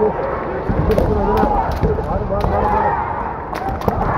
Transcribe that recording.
Var var var var.